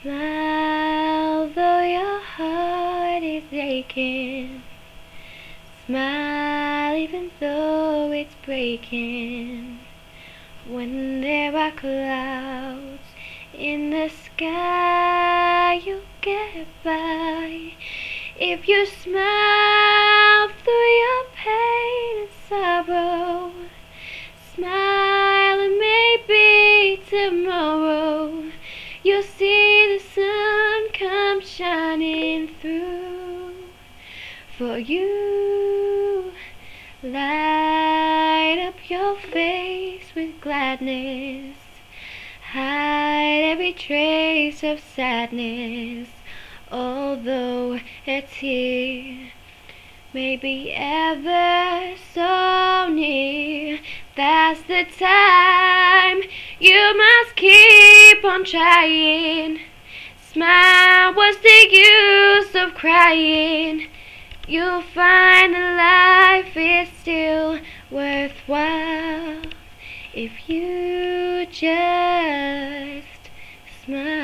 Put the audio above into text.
Smile though your heart is aching. Smile even though it's breaking. When there are clouds in the sky, you get by. If you smile the sun comes shining through for you. Light up your face with gladness, hide every trace of sadness although it's here, maybe ever so near. That's the time you must keep on trying. Smile, what's the use of crying? You'll find that life is still worthwhile if you just smile.